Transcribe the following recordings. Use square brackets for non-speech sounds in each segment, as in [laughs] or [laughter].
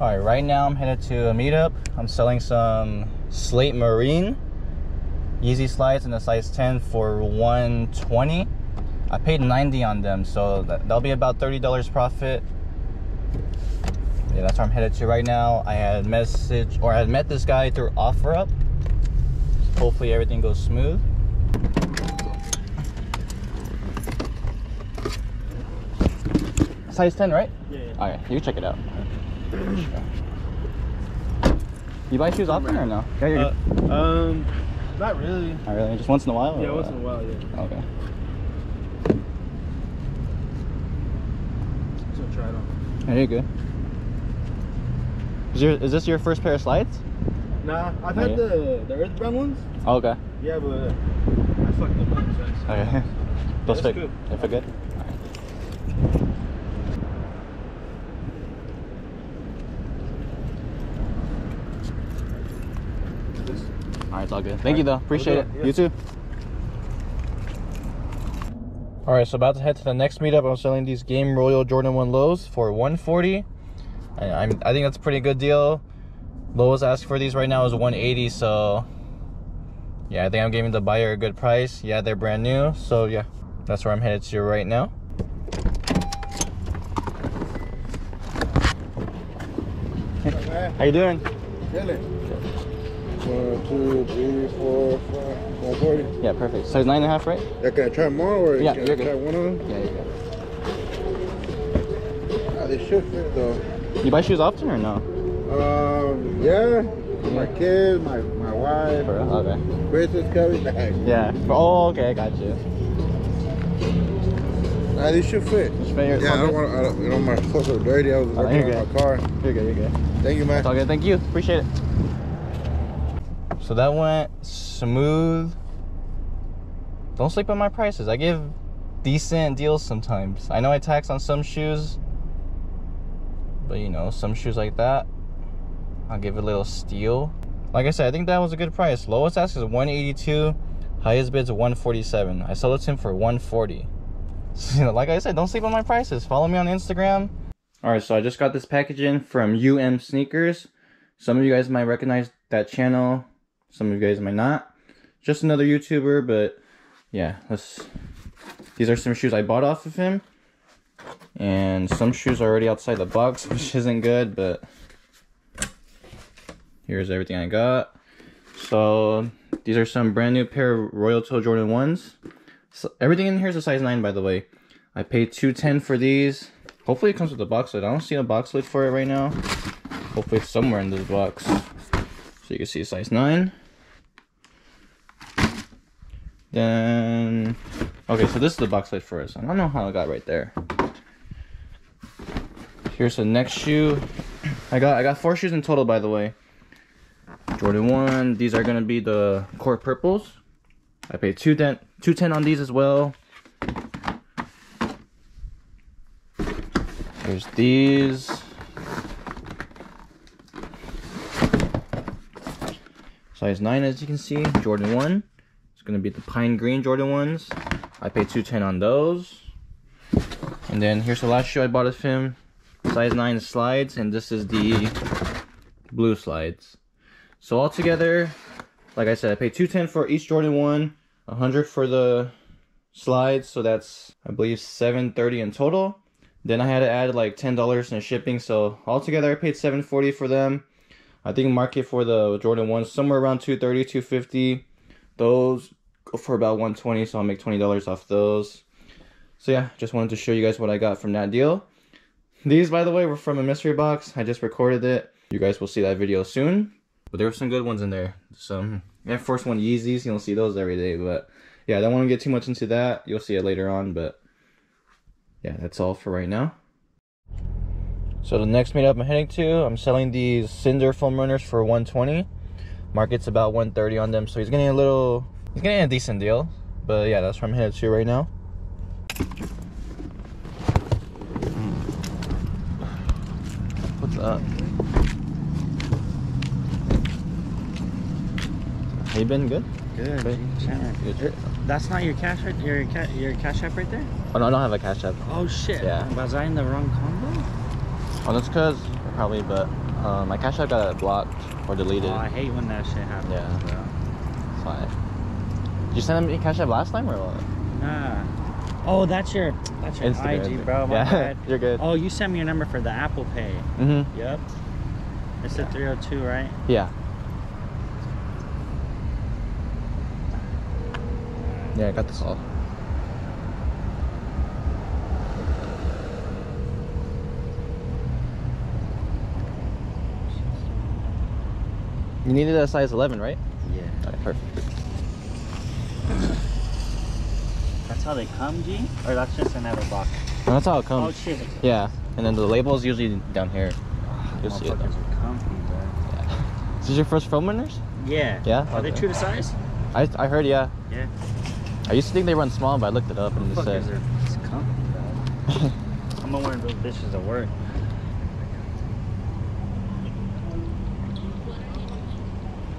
All right, right now I'm headed to a meetup. I'm selling some Slate Marine Yeezy slides in a size 10 for 120. I paid 90 on them, so that, that'll be about $30 profit. Yeah, that's where I'm headed to right now. I had message or I had met this guy through OfferUp. Hopefully everything goes smooth. Size 10, right? Yeah. yeah. All right, you check it out. You buy shoes often or no? Yeah, you're Uh, um, not really. Not really, just once in a while? Yeah, or once in a while, yeah. Okay. So try it on. Yeah, you're good. Is, your, is this your first pair of slides? Nah, I've had yeah? the the Earth Brown ones. Oh, okay. Yeah, but I fucked them up. So Okay. [laughs] Those that's fit, good. they fit good? this, Alright, it's all good. Thank you though. Appreciate it. Yeah. You too. Alright, so about to head to the next meetup. I'm selling these Game Royal Jordan 1 lows for 140 and I'm, I think that's a pretty good deal. Lowest ask for these right now is 180 so yeah, I think I'm giving the buyer a good price. Yeah, they're brand new. So yeah, that's where I'm headed to right now. How you doing? Really? One, two, three, four, five, one forty. Yeah, perfect. Size nine and a half, right? Yeah, can I try more or Yeah, can you're I try good. one of them? Yeah, you Ah, they should fit though. You buy shoes often or no? Um, yeah. My kids, my my wife, For real? Okay. Christmas coming back. Yeah. Oh, okay, got you. Nah, they should fit. Fit Yeah, I don't want to, I don't, you know, my clothes are dirty. I was Oh, working on good. my car. You're good, you're good. Thank you, man. It's all good. Thank you. Appreciate it. So that went smooth. Don't sleep on my prices. I give decent deals sometimes. I know I tax on some shoes, but you know, some shoes like that, I'll give a little steal. Like I said, I think that was a good price. Lowest ask is 182, highest bid's 147. I sold it to him for 140. So, [laughs] you know, like I said, don't sleep on my prices. Follow me on Instagram. All right, so I just got this package in from UM Sneakers. Some of you guys might recognize that channel. Some of you guys might not. Just another YouTuber, but yeah, let's. These are some shoes I bought off of him, and some shoes are already outside the box, [laughs] which isn't good. But here's everything I got. So these are some brand new pair of Royal Toe Jordan ones. So everything in here is a size nine, by the way. I paid two ten for these. Hopefully it comes with a box lid. I don't see a box lid for it right now. Hopefully it's somewhere in this box. So you can see size 9. Then, okay, so this is the box lid for us. I don't know how I got right there. Here's the next shoe. I got I got four shoes in total, by the way. Jordan 1. These are going to be the Court Purples. I paid 210 210 on these as well. There's these. Size 9 as you can see. Jordan 1. Going to be the pine green Jordan 1s. I paid 210 on those. And then here's the last shoe I bought of him. Size 9 slides. And this is the blue slides. So altogether, like I said, I paid 210 for each Jordan 1. 100 for the slides. So that's, I believe, 730 in total. Then I had to add like ten dollars in shipping, so altogether I paid seven forty for them. I think market for the Jordan ones somewhere around 230, 250. Those go for about 120, so I'll make twenty dollars off those. So yeah, just wanted to show you guys what I got from that deal. These, by the way, were from a mystery box. I just recorded it. You guys will see that video soon. But there were some good ones in there. Some Air Force One Yeezys. You don't see those every day, but yeah, I don't want to get too much into that. You'll see it later on, but yeah, that's all for right now. So the next meetup I'm heading to, I'm selling these Cinder foam runners for 120. Market's about 130 on them, so he's getting a little, he's getting a decent deal. But yeah, that's where I'm headed to right now. What's up? How you been? Good. Good. Good. Good. Uh, that's not your cash right your ca- your cash app right there? Oh no, I don't have a cash app. Oh shit. Yeah. Was I in the wrong combo? Oh, that's cause probably, but Uh, my Cash App got blocked or deleted. Oh, I hate when that shit happens, Yeah. bro. Fine. Did you send me Cash App last time or what? Nah. Oh, that's your that's your Instagram. IG, bro. My Yeah, bad. [laughs] you're good. Oh, you sent me your number for the Apple Pay. Mm-hmm. Yep. It's the 302, right? Yeah. Yeah, I got the call. You needed a size 11, right? Yeah. Alright, perfect. That's how they come, G? Or that's just another box? And that's how it comes. Oh, shit. yeah, and then the label is usually down here. Ah, You'll see it Motherfuckers are comfy. Yeah. This is your first foam runners? Yeah. Yeah? Are they true to size? I, I heard, yeah. Yeah. I used to think they run small, but I looked it up and it said. comfy, bro. [laughs] I'm gonna wear those bitches to work.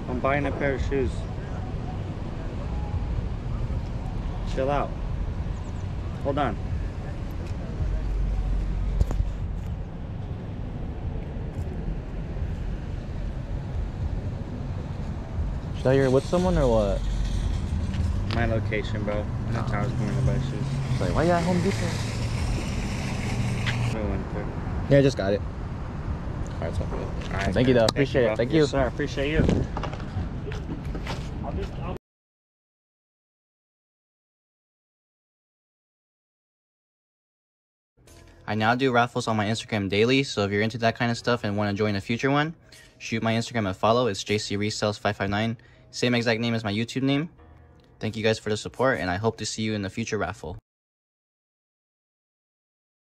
I'm buying a pair of shoes. Chill out. Hold on. Should I hear with someone or what? My location, bro. That's how I was going to buy shoes. It's like, why you at Home Depot? We went there. Yeah, I just got it. All good. All right, Thank you, though. Appreciate it. bro. Thank Yes, you. sir. Appreciate you. I now do raffles on my Instagram daily, so if you're into that kind of stuff and want to join a future one, shoot my Instagram a follow. It's jcresells559. Same exact name as my YouTube name. Thank you guys for the support, and I hope to see you in the future raffle.